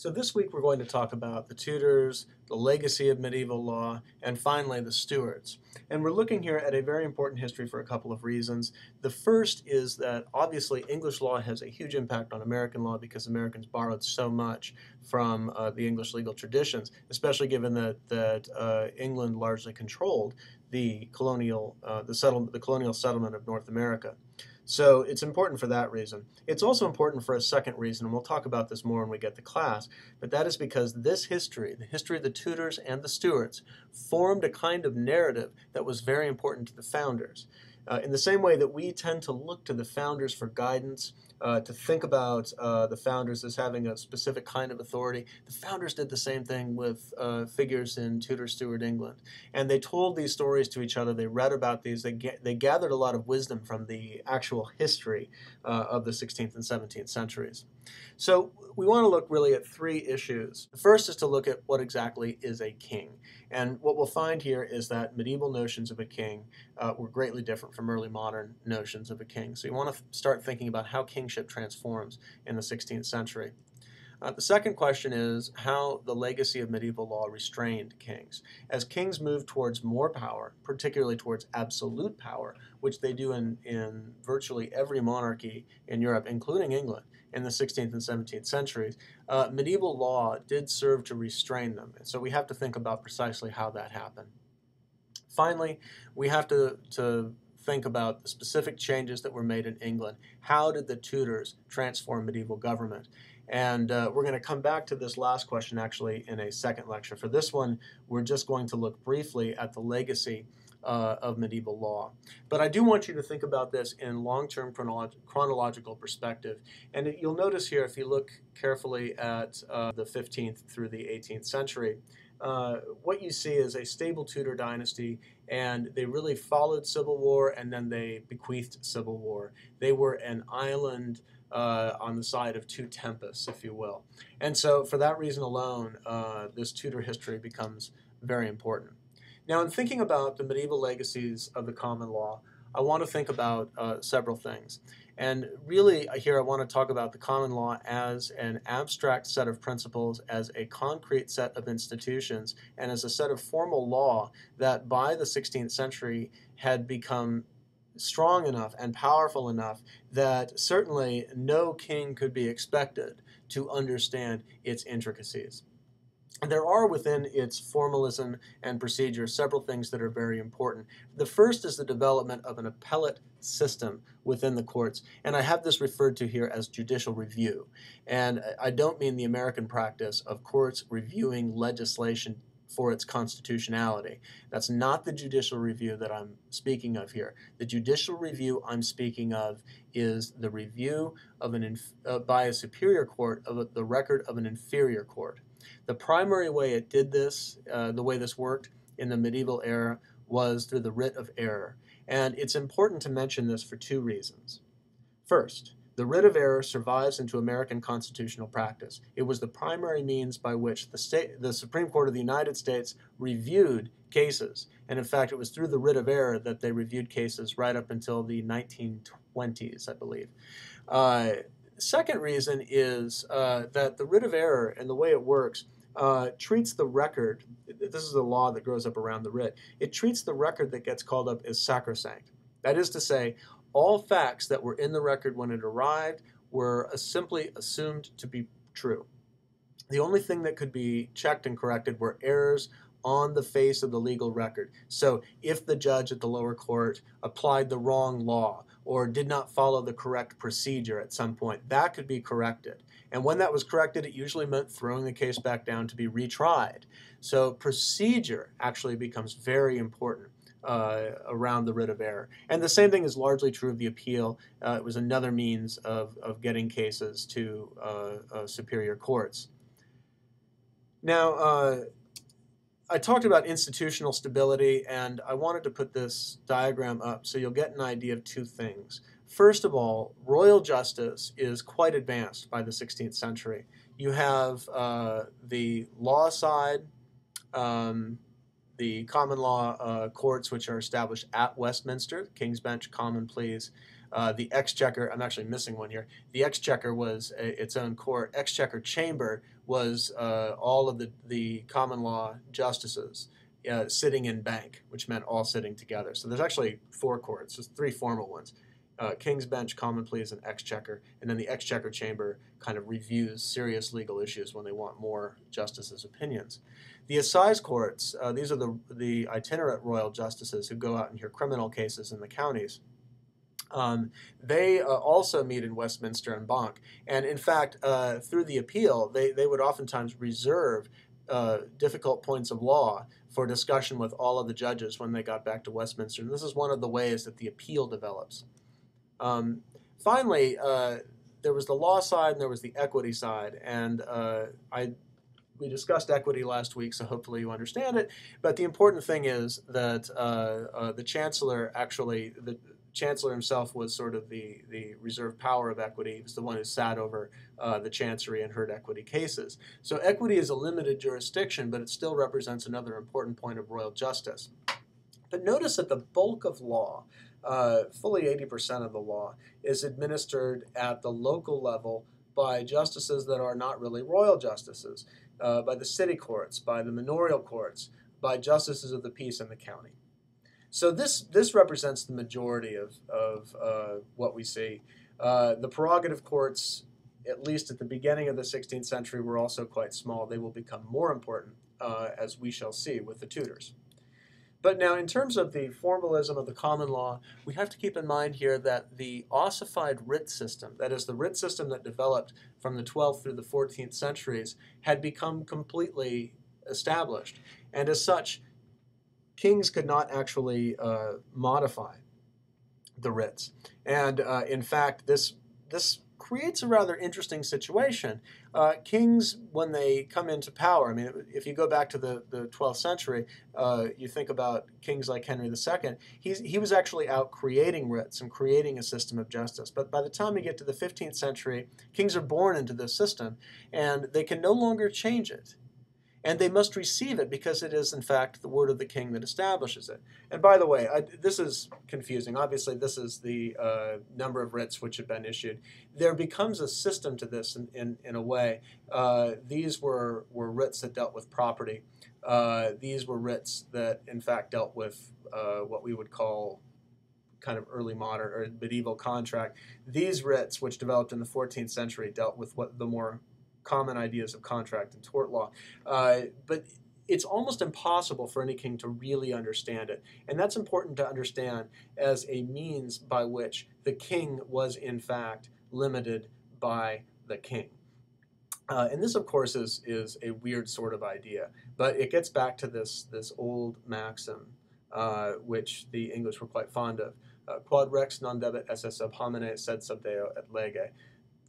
So this week we're going to talk about the Tudors, the legacy of medieval law, and finally the Stuarts. And we're looking here at a very important history for a couple of reasons. The first is that obviously English law has a huge impact on American law because Americans borrowed so much from uh, the English legal traditions, especially given that, that uh, England largely controlled the colonial, uh, the, settlement, the colonial settlement of North America. So it's important for that reason. It's also important for a second reason, and we'll talk about this more when we get to class, but that is because this history, the history of the Tudors and the Stuarts, formed a kind of narrative that was very important to the founders. Uh, in the same way that we tend to look to the founders for guidance, uh, to think about uh, the founders as having a specific kind of authority, the founders did the same thing with uh, figures in Tudor Stuart England. And they told these stories to each other, they read about these, they, ga- they gathered a lot of wisdom from the actual history uh, of the 16th and 17th centuries. So we want to look really at three issues. The first is to look at what exactly is a king. And what we'll find here is that medieval notions of a king uh, were greatly different from early modern notions of a king. So you want to start thinking about how kingship transforms in the 16th century. Uh, the second question is how the legacy of medieval law restrained kings. As kings moved towards more power, particularly towards absolute power, which they do in, in virtually every monarchy in Europe, including England, in the 16th and 17th centuries, uh, medieval law did serve to restrain them. And so we have to think about precisely how that happened. Finally, we have to, to think about the specific changes that were made in England. How did the Tudors transform medieval government? And uh, we're going to come back to this last question actually in a second lecture. For this one, we're just going to look briefly at the legacy uh, of medieval law. But I do want you to think about this in long-term chronolog chronological perspective. And it, you'll notice here, if you look carefully at uh, the 15th through the 18th century, uh, what you see is a stable Tudor dynasty, and they really followed civil war and then they bequeathed civil war. They were an island uh, on the side of two tempests, if you will. And so, for that reason alone, uh, this Tudor history becomes very important. Now, in thinking about the medieval legacies of the common law, I want to think about uh, several things. And really, uh, here I want to talk about the common law as an abstract set of principles, as a concrete set of institutions, and as a set of formal law that by the 16th century had become strong enough and powerful enough that certainly no king could be expected to understand its intricacies. There are within its formalism and procedure several things that are very important. The first is the development of an appellate system within the courts, and I have this referred to here as judicial review. And I don't mean the American practice of courts reviewing legislation for its constitutionality. That's not the judicial review that I'm speaking of here. The judicial review I'm speaking of is the review of an uh, by a superior court of a, the record of an inferior court. The primary way it did this, uh, the way this worked in the medieval era, was through the writ of error. And it's important to mention this for two reasons. First, the writ of error survives into American constitutional practice. It was the primary means by which the, state, the Supreme Court of the United States reviewed cases. And in fact, it was through the writ of error that they reviewed cases right up until the 1920s, I believe. Uh, second reason is uh, that the writ of error and the way it works uh, treats the record, this is a law that grows up around the writ, it treats the record that gets called up as sacrosanct. That is to say, all facts that were in the record when it arrived were simply assumed to be true. The only thing that could be checked and corrected were errors on the face of the legal record. So if the judge at the lower court applied the wrong law or did not follow the correct procedure at some point, that could be corrected. And when that was corrected, it usually meant throwing the case back down to be retried. So procedure actually becomes very important uh, around the writ of error. And the same thing is largely true of the appeal. Uh, it was another means of, of getting cases to uh, uh superior courts. Now, uh, I talked about institutional stability, and I wanted to put this diagram up so you'll get an idea of two things. First of all, royal justice is quite advanced by the 16th century. You have uh, the law side, um, the common law uh, courts, which are established at Westminster, King's Bench, Common Pleas, Uh, the exchequer, I'm actually missing one here. The exchequer was a, its own court. Exchequer chamber was uh, all of the, the common law justices uh, sitting in banc, which meant all sitting together. So there's actually four courts, just three formal ones. Uh, King's Bench, Common Pleas, and Exchequer. And then the Exchequer Chamber kind of reviews serious legal issues when they want more justices' opinions. The assize courts, uh, these are the, the itinerant royal justices who go out and hear criminal cases in the counties. Um, they uh, also meet in Westminster and banc. And in fact, uh, through the appeal, they, they would oftentimes reserve uh, difficult points of law for discussion with all of the judges when they got back to Westminster. And this is one of the ways that the appeal develops. Um, finally, uh, there was the law side and there was the equity side. And uh, I we discussed equity last week, so hopefully you understand it. But the important thing is that uh, uh, the chancellor actually, the chancellor himself was sort of the, the reserve power of equity. He was the one who sat over uh, the chancery and heard equity cases. So equity is a limited jurisdiction, but it still represents another important point of royal justice. But notice that the bulk of law, uh, fully 80% of the law, is administered at the local level by justices that are not really royal justices uh, by the city courts, by the manorial courts, by justices of the peace in the county. So this this represents the majority of of uh, what we see. Uh, the prerogative courts, at least at the beginning of the 16th century, were also quite small. They will become more important, uh, as we shall see with the Tudors. But now, in terms of the formalism of the common law, we have to keep in mind here that the ossified writ system, that is, the writ system that developed from the 12th through the 14th centuries, had become completely established. And as such, kings could not actually uh, modify the writs. And uh, in fact, this, this creates a rather interesting situation. Uh, kings, when they come into power, I mean, if you go back to the, the 12th century, uh, you think about kings like Henry II, he's, he was actually out creating writs and creating a system of justice. But by the time you get to the 15th century, kings are born into this system, and they can no longer change it and they must receive it because it is, in fact, the word of the king that establishes it. And by the way, I, this is confusing. Obviously, this is the uh, number of writs which have been issued. There becomes a system to this in, in, in a way. Uh, these were, were writs that dealt with property. Uh, these were writs that, in fact, dealt with uh, what we would call kind of early modern or medieval contract. These writs, which developed in the 14th century, dealt with what the more common ideas of contract and tort law. Uh, but it's almost impossible for any king to really understand it. And that's important to understand as a means by which the king was, in fact, limited by the king. Uh, and this, of course, is, is a weird sort of idea, but it gets back to this, this old maxim, uh, which the English were quite fond of. Uh, quod rex non debet esse sub homine sed sub deo et lege,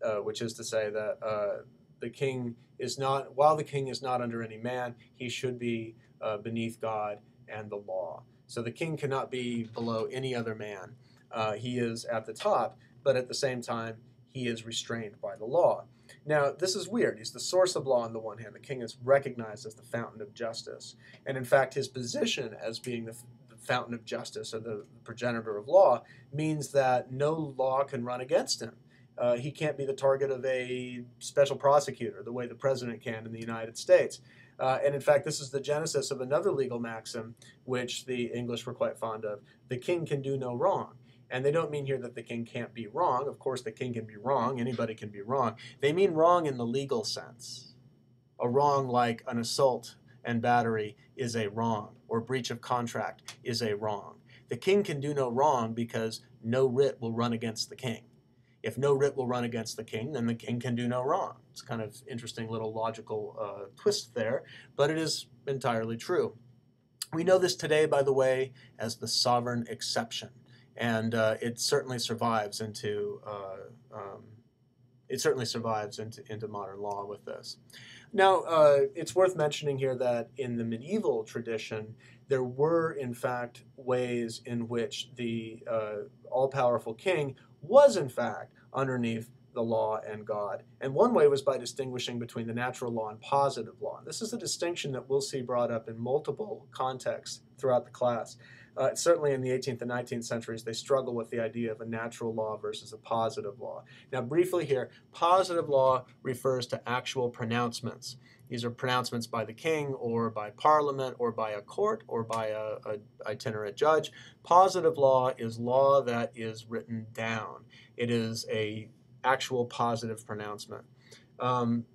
uh, which is to say that uh, the king is not, while the king is not under any man, he should be uh, beneath God and the law. So the king cannot be below any other man. Uh, he is at the top, but at the same time, he is restrained by the law. Now, this is weird. He's the source of law on the one hand. The king is recognized as the fountain of justice. And in fact, his position as being the, the fountain of justice or the progenitor of law means that no law can run against him. Uh, he can't be the target of a special prosecutor the way the president can in the United States. Uh, and in fact, this is the genesis of another legal maxim, which the English were quite fond of the king can do no wrong. And they don't mean here that the king can't be wrong. Of course, the king can be wrong. Anybody can be wrong. They mean wrong in the legal sense. A wrong like an assault and battery is a wrong, or breach of contract is a wrong. The king can do no wrong because no writ will run against the king if no writ will run against the king, then the king can do no wrong. It's kind of interesting little logical uh, twist there, but it is entirely true. We know this today, by the way, as the sovereign exception, and uh, it certainly survives into uh, um, it certainly survives into, into modern law with this. Now, uh, it's worth mentioning here that in the medieval tradition, there were, in fact, ways in which the uh, all powerful king was, in fact, underneath the law and God. And one way was by distinguishing between the natural law and positive law. And this is a distinction that we'll see brought up in multiple contexts throughout the class. Uh, certainly in the 18th and 19th centuries, they struggle with the idea of a natural law versus a positive law. Now, briefly here, positive law refers to actual pronouncements. These are pronouncements by the king or by parliament or by a court or by a, a, itinerant judge. Positive law is law that is written down. It is a actual positive pronouncement. Um,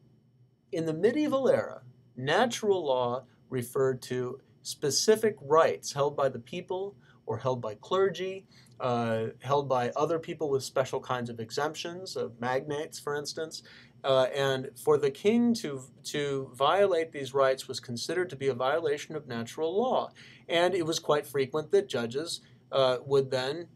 in the medieval era, natural law referred to specific rights held by the people or held by clergy, uh, held by other people with special kinds of exemptions, of magnates, for instance, uh, and for the king to, to violate these rights was considered to be a violation of natural law. And it was quite frequent that judges uh, would then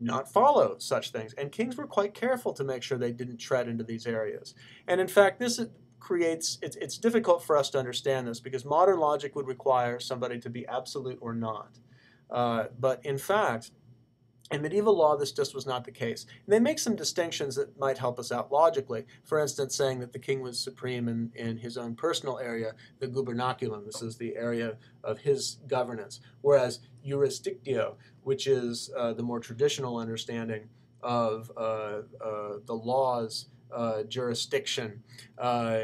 not follow such things. And kings were quite careful to make sure they didn't tread into these areas. And in fact, this creates, it's, it's difficult for us to understand this because modern logic would require somebody to be absolute or not. Uh, but in fact, in medieval law, this just was not the case. And they make some distinctions that might help us out logically. For instance, saying that the king was supreme in, in his own personal area, the gubernaculum, this is the area of his governance. Whereas jurisdictio, which is uh, the more traditional understanding of uh, uh, the law's uh, jurisdiction, uh,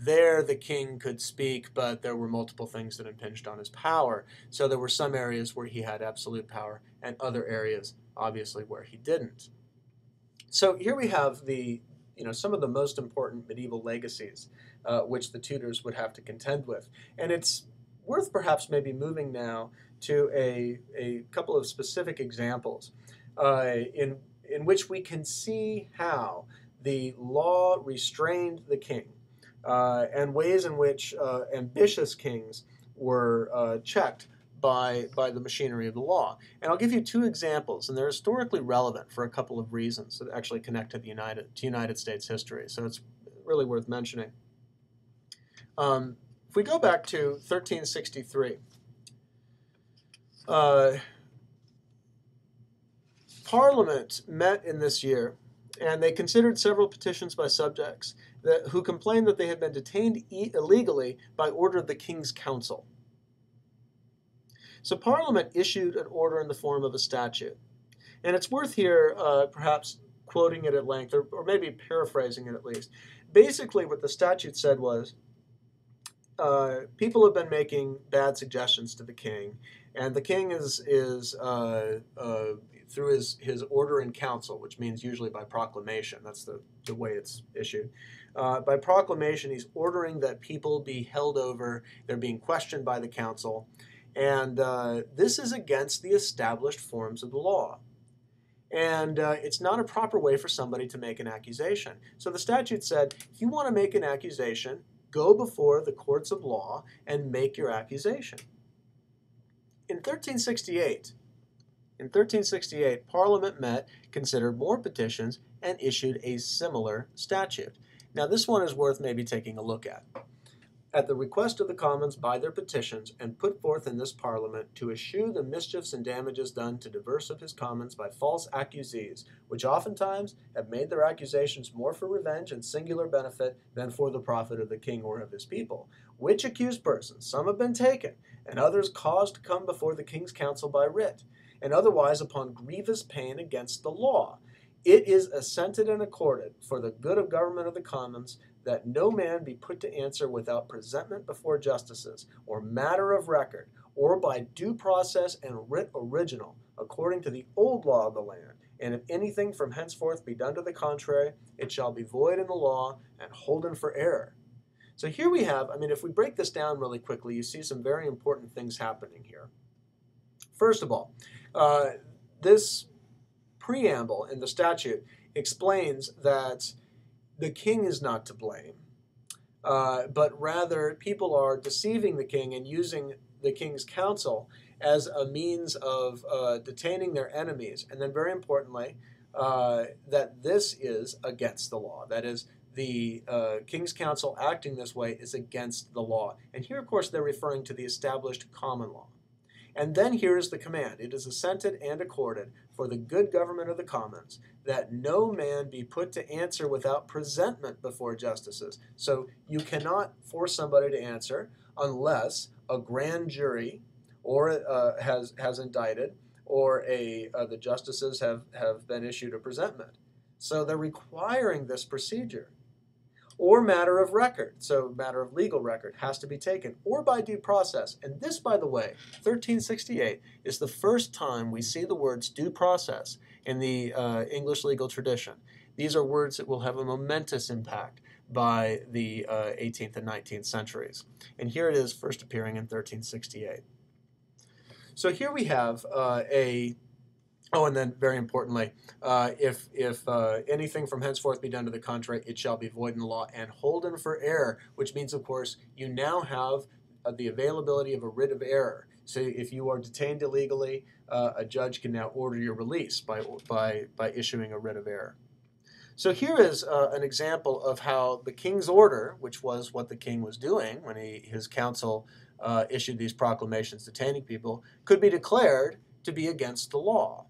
there the king could speak, but there were multiple things that impinged on his power. So there were some areas where he had absolute power, and other areas, obviously, where he didn't. So here we have the, you know, some of the most important medieval legacies uh, which the Tudors would have to contend with, and it's worth perhaps maybe moving now to a, a couple of specific examples uh, in in which we can see how the law restrained the king uh, and ways in which uh, ambitious kings were uh, checked by, by the machinery of the law. And I'll give you two examples, and they're historically relevant for a couple of reasons that actually connect to the United, to United States history. So it's really worth mentioning. Um, if we go back to 1363, uh, Parliament met in this year and they considered several petitions by subjects that, who complained that they had been detained e- illegally by order of the King's Council. So Parliament issued an order in the form of a statute. And it's worth here uh, perhaps quoting it at length, or, or, maybe paraphrasing it at least. Basically, what the statute said was uh, people have been making bad suggestions to the king, and the king is, is uh, uh through his, his order in council, which means usually by proclamation. That's the, the way it's issued. Uh, by proclamation, he's ordering that people be held over. They're being questioned by the council. And uh, this is against the established forms of the law. And uh, it's not a proper way for somebody to make an accusation. So the statute said if you want to make an accusation, go before the courts of law and make your accusation. In 1368, in 1368, Parliament met, considered more petitions, and issued a similar statute. Now, this one is worth maybe taking a look at. At the request of the Commons by their petitions, and put forth in this Parliament to eschew the mischiefs and damages done to divers of his Commons by false accusees, which oftentimes have made their accusations more for revenge and singular benefit than for the profit of the king or of his people. Which accused persons, some have been taken, and others caused to come before the king's council by writ and otherwise upon grievous pain against the law. It is assented and accorded for the good of government of the commons that no man be put to answer without presentment before justices, or matter of record, or by due process and writ original, according to the old law of the land. And if anything from henceforth be done to the contrary, it shall be void in the law and holden for error. So here we have, I mean, if we break this down really quickly, you see some very important things happening here. First of all, uh, this preamble in the statute explains that the king is not to blame, uh, but rather people are deceiving the king and using the king's council as a means of uh, detaining their enemies. And then, very importantly, uh, that this is against the law. That is, the uh, King's Council acting this way is against the law. And here, of course, they're referring to the established common law. And then here is the command it is assented and accorded for the good government of the commons that no man be put to answer without presentment before justices. So you cannot force somebody to answer unless a grand jury or uh, has has indicted or a uh, the justices have have been issued a presentment. So they're requiring this procedure or matter of record. So, matter of legal record has to be taken, or by due process. And this, by the way, 1368 is the first time we see the words due process in the uh, English legal tradition. These are words that will have a momentous impact by the uh, 18th and 19th centuries. And here it is first appearing in 1368. So here we have uh, a Oh, and then very importantly, uh, if if uh, anything from henceforth be done to the contrary, it shall be void in law and holden for error, which means, of course, you now have uh, the availability of a writ of error. So if you are detained illegally, uh, a judge can now order your release by by by issuing a writ of error. So here is uh, an example of how the king's order, which was what the king was doing when he, his council uh, issued these proclamations detaining people, could be declared to be against the law.